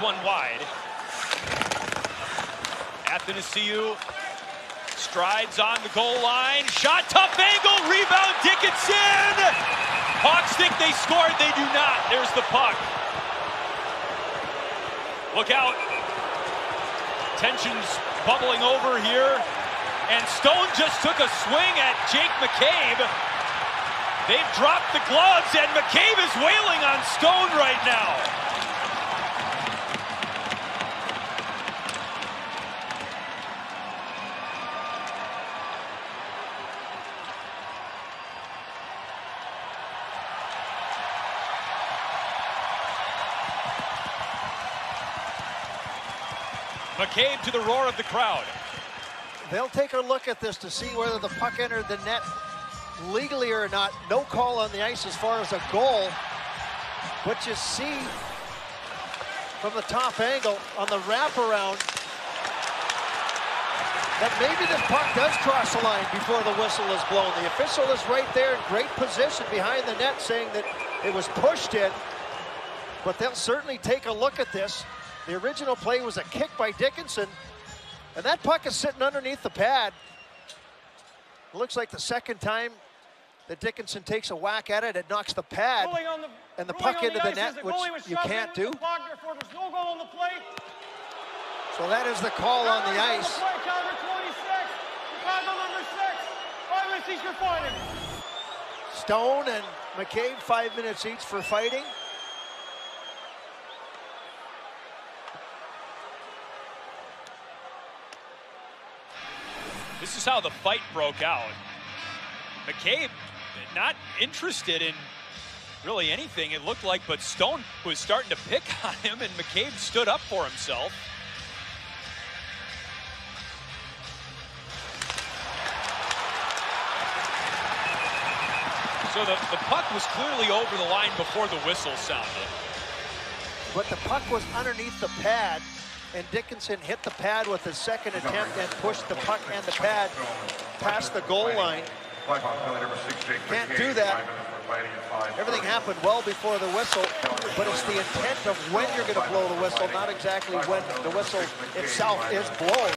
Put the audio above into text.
one wide. Athanasiou strides on the goal line. Shot, tough angle, rebound, Dickinson! Hawks think they scored, they do not. There's the puck. Look out. Tensions bubbling over here. And Stone just took a swing at Jake McCabe. They've dropped the gloves, and McCabe is wailing on Stone right now. McCabe to the roar of the crowd. They'll take a look at this to see whether the puck entered the net legally or not. No call on the ice as far as a goal. But you see from the top angle on the wraparound that maybe this puck does cross the line before the whistle is blown. The official is right there in great position behind the net saying that it was pushed in. But they'll certainly take a look at this. The original play was a kick by Dickinson. And that puck is sitting underneath the pad. It looks like the second time that Dickinson takes a whack at it, it knocks the pad the, and the puck into the, the net, which you can't do. Puck, no on so that is the call on the ice. Stone and McCabe, five minutes each for fighting. This is how the fight broke out. McCabe not interested in really anything, it looked like, but Stone was starting to pick on him, and McCabe stood up for himself. So the, the puck was clearly over the line before the whistle sounded. But the puck was underneath the pad and Dickinson hit the pad with his second attempt and pushed the puck and the pad past the goal line. Can't do that. Everything happened well before the whistle, but it's the intent of when you're going to blow the whistle, not exactly when the whistle itself is blown.